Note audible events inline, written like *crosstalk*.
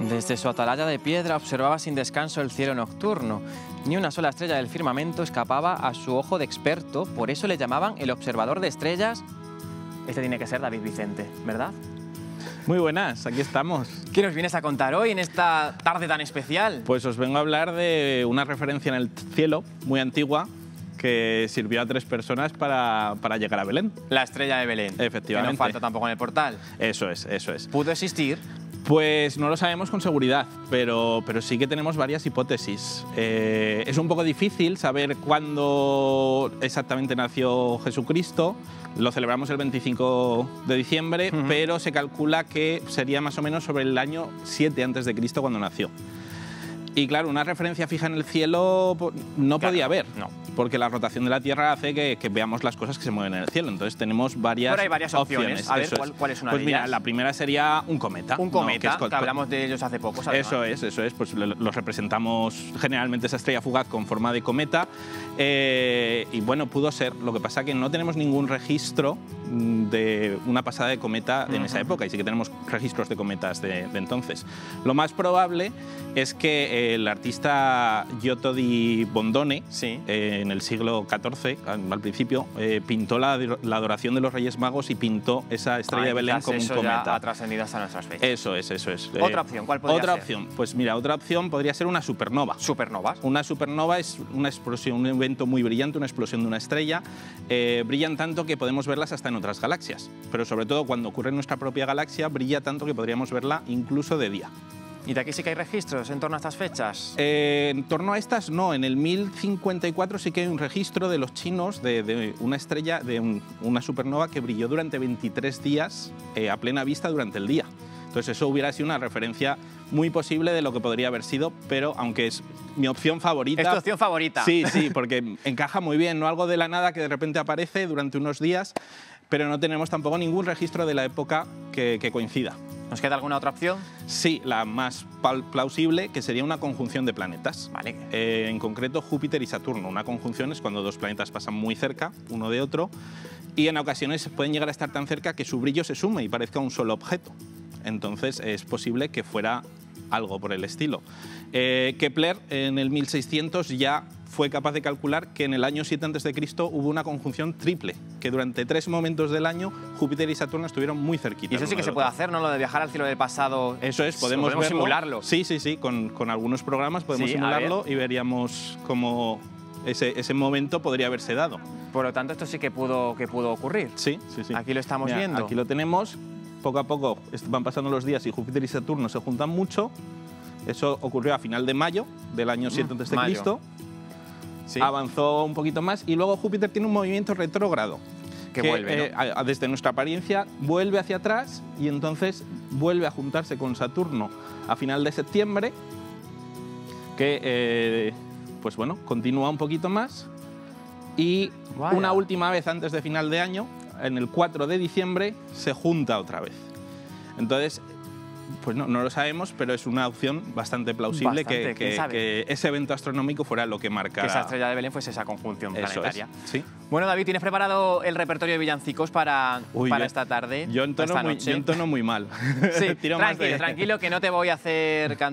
Desde su atalaya de piedra observaba sin descanso el cielo nocturno. Ni una sola estrella del firmamento escapaba a su ojo de experto, por eso le llamaban el observador de estrellas. Este tiene que ser David Vicente, ¿verdad? Muy buenas, aquí estamos. ¿Qué nos vienes a contar hoy en esta tarde tan especial? Pues os vengo a hablar de una referencia en el cielo muy antigua que sirvió a tres personas para, para llegar a Belén. La estrella de Belén. Efectivamente. Que no falta tampoco en el portal. Eso es, eso es. ¿Pudo existir? Pues no lo sabemos con seguridad, pero, pero sí que tenemos varias hipótesis. Eh, es un poco difícil saber cuándo exactamente nació Jesucristo. Lo celebramos el 25 de diciembre, pero se calcula que sería más o menos sobre el año 7 antes de Cristo cuando nació. Y claro, una referencia fija en el cielo no Claro, podía haber, no. porque la rotación de la Tierra hace que, que veamos las cosas que se mueven en el cielo. Entonces tenemos varias, Pero hay varias opciones. A ver, ¿cuál- cuál es una pues de mira, ellas? la primera sería un cometa. Un ¿no? cometa, Que es que hablamos de ellos hace poco. ¿sabes? eso es, eso es. Pues lo- los representamos generalmente esa estrella fugaz con forma de cometa. eh, y bueno, pudo ser. Lo que pasa que no tenemos ningún registro mm, de una pasada de cometa en esa época. Y sí que tenemos registros de cometas de, de entonces. Lo más probable es que el artista Giotto di Bondone, Sí. eh, en el siglo XIV, al, principio, eh, pintó la, la adoración de los Reyes Magos y pintó esa estrella de Belén como un cometa. ha trascendido hasta nuestras fechas. Eso es, eso es. Otra Eh, opción, ¿cuál podría Otra ser? opción, pues mira, otra opción podría ser una supernova. Supernovas. Una supernova es una explosión, un evento muy brillante, una explosión de una estrella. Brillan tanto que podemos verlas hasta en otras galaxias. Pero sobre todo cuando ocurre en nuestra propia galaxia, brilla tanto que podríamos verla incluso de día. ¿Y de aquí sí que hay registros en torno a estas fechas? Eh, en torno a estas, no. En el 1054 sí que hay un registro de los chinos de, de una estrella, de un- una supernova que brilló durante 23 días eh, a plena vista durante el día. Entonces eso hubiera sido una referencia muy posible de lo que podría haber sido, pero aunque es mi opción favorita... ¿Es tu opción favorita? Sí, sí, porque encaja muy bien, no algo de la nada que de repente aparece durante unos días, pero no tenemos tampoco ningún registro de la época que, que coincida. ¿Nos queda alguna otra opción? Sí, la más plausible, que sería una conjunción de planetas. Vale. Eh, en concreto Júpiter y Saturno. Una conjunción es cuando dos planetas pasan muy cerca uno de otro y en ocasiones pueden llegar a estar tan cerca que su brillo se sume y parezca un solo objeto. Entonces es posible que fuera algo por el estilo. Eh, Kepler en el 1600 ya fue capaz de calcular que en el año 7 a.C. hubo una conjunción triple, que durante tres momentos del año Júpiter y Saturno estuvieron muy cerquitas. Y eso sí que se puede hacer, ¿no? Lo de viajar al cielo del pasado. Eso es, podemos, podemos verlo. simularlo. Sí, sí, sí, con, con algunos programas podemos Sí, simularlo y veríamos cómo ese, ese momento podría haberse dado. Por lo tanto, esto sí que pudo, que pudo ocurrir. Sí, sí, sí. Aquí lo estamos Mira, viendo. Aquí lo tenemos. Poco a poco van pasando los días y Júpiter y Saturno se juntan mucho. Eso ocurrió a final de mayo del año 7 Mm, a.C. Sí. Avanzó un poquito más y luego Júpiter tiene un movimiento retrógrado. Que vuelve, ¿no? eh, a- desde nuestra apariencia vuelve hacia atrás y entonces vuelve a juntarse con Saturno a final de septiembre, que eh, pues bueno, continúa un poquito más y Vaya. una última vez antes de final de año, en el 4 de diciembre, se junta otra vez. Entonces, pues no, no lo sabemos, pero es una opción bastante plausible Bastante, que, ese evento astronómico fuera lo que marcara. Que esa estrella de Belén fuese esa conjunción Eso es, planetaria. sí. Bueno, David, ¿tienes preparado el repertorio de villancicos para, Uy, para yo- esta tarde? Yo entono, esta muy, noche? yo entono muy mal. Sí, *laughs* tranquilo, de- tranquilo, que no te voy a hacer cantar.